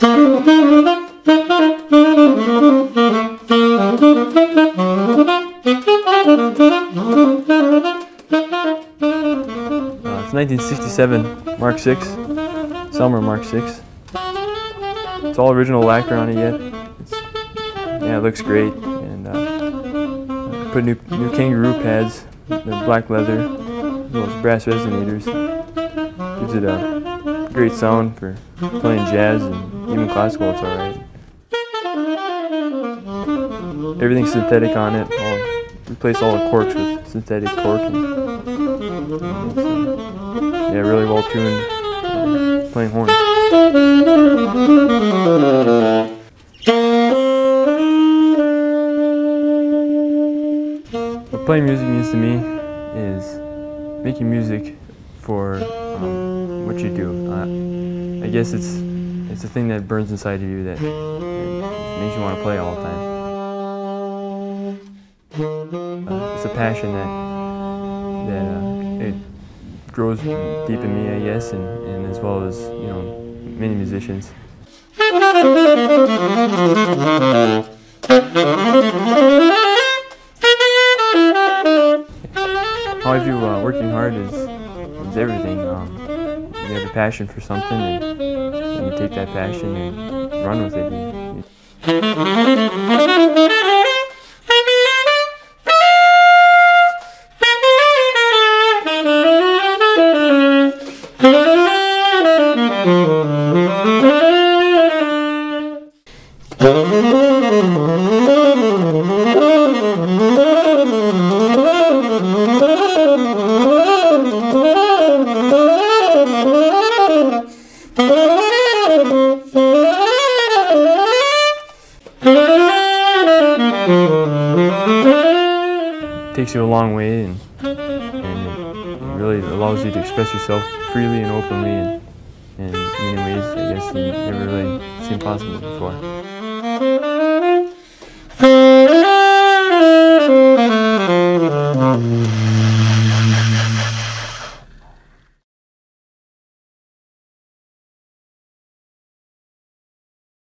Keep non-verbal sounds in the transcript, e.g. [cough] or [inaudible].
Uh, it's 1967 Mark 6, Selmer Mark 6. It's all original lacquer on it yet. It's, yeah, it looks great. And uh, put new new kangaroo pads, the black leather, those brass resonators. Gives it a great sound for playing jazz and even classical. It's all right. Everything's synthetic on it. All, replace all the corks with synthetic cork. And, yeah, really well tuned. uh, playing horn. What playing music means to me is making music for um, what you do. Uh, I guess it's it's the thing that burns inside of you that, makes you want to play all the time. Uh, it's a passion that that uh, it grows deep in me, I guess, and, and as well as you know many musicians. How I view uh, working hard is, is everything. Um, you have a passion for something, and you take that passion and run with it. You- [laughs] takes you a long way and, and it really allows you to express yourself freely and openly and, and in many ways I guess you never really seen possible before. You. [laughs]